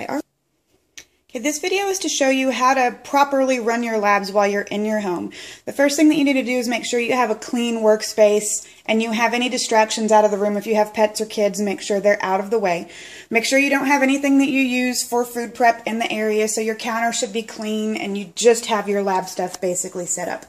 Okay, this video is to show you how to properly run your labs while you're in your home. The first thing that you need to do is make sure you have a clean workspace and you have any distractions out of the room. If you have pets or kids, make sure they're out of the way. Make sure you don't have anything that you use for food prep in the area, so your counter should be clean and you just have your lab stuff basically set up.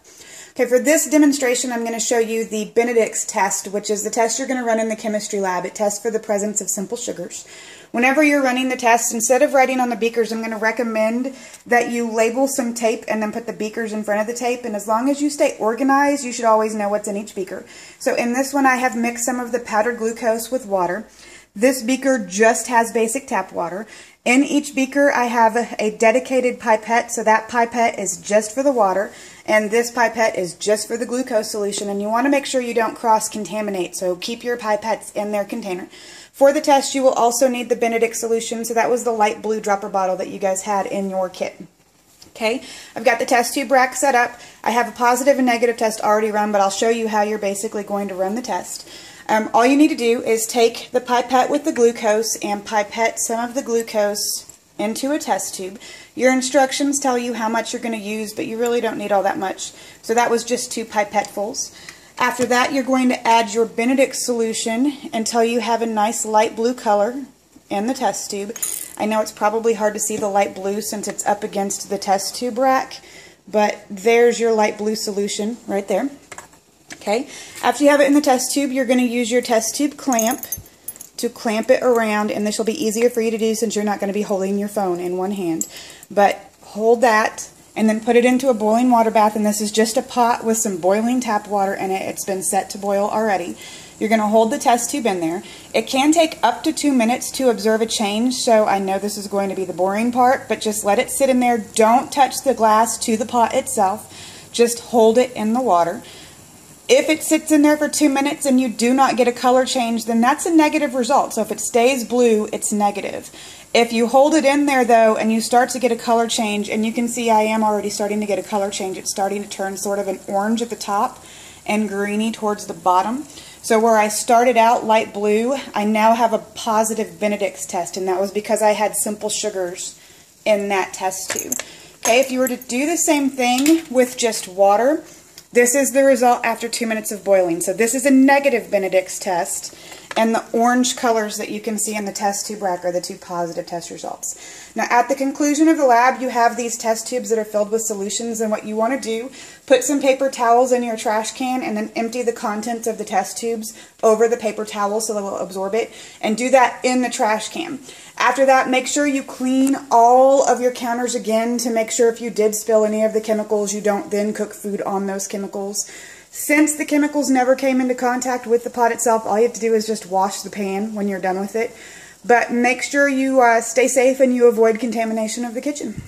Okay, for this demonstration, I'm going to show you the Benedict's test, which is the test you're going to run in the chemistry lab. It tests for the presence of simple sugars. Whenever you're running the test, instead of writing on the beakers, I'm going to recommend that you label some tape and then put the beakers in front of the tape. And as long as you stay organized, you should always know what's in each beaker. So in this one, I have mixed some of the powdered glucose with water. This beaker just has basic tap water. In each beaker, I have a, dedicated pipette, so that pipette is just for the water, and this pipette is just for the glucose solution, and you want to make sure you don't cross-contaminate, so keep your pipettes in their container. For the test, you will also need the Benedict solution, so that was the light blue dropper bottle that you guys had in your kit. Okay, I've got the test tube rack set up. I have a positive and negative test already run, but I'll show you how you're basically going to run the test. Um, all you need to do is take the pipette with the glucose and pipette some of the glucose into a test tube. Your instructions tell you how much you're going to use, but you really don't need all that much. So that was just two pipettefuls. After that, you're going to add your Benedict solution until you have a nice light blue color in the test tube. I know it's probably hard to see the light blue since it's up against the test tube rack, but there's your light blue solution right there. Okay, after you have it in the test tube, you're going to use your test tube clamp to clamp it around, and this will be easier for you to do since you're not going to be holding your phone in one hand. But hold that and then put it into a boiling water bath, and this is just a pot with some boiling tap water in it. It's been set to boil already. You're going to hold the test tube in there. It can take up to two minutes to observe a change, so I know this is going to be the boring part, but just let it sit in there. Don't touch the glass to the pot itself. Just hold it in the water. If it sits in there for two minutes and you do not get a color change, then that's a negative result. So if it stays blue, it's negative. If you hold it in there though and you start to get a color change, and you can see I am already starting to get a color change, it's starting to turn sort of an orange at the top and greeny towards the bottom. So where I started out light blue, I now have a positive Benedict's test, and that was because I had simple sugars in that test tube. Okay, if you were to do the same thing with just water, this is the result after two minutes of boiling. So this is a negative Benedict's test, and the orange colors that you can see in the test tube rack are the two positive test results. Now at the conclusion of the lab, you have these test tubes that are filled with solutions, and what you want to do, put some paper towels in your trash can and then empty the contents of the test tubes over the paper towel so they will absorb it, and do that in the trash can. After that, make sure you clean all of your counters again to make sure if you did spill any of the chemicals, you don't then cook food on those chemicals. Since the chemicals never came into contact with the pot itself, all you have to do is just wash the pan when you're done with it. But make sure you uh, stay safe and you avoid contamination of the kitchen.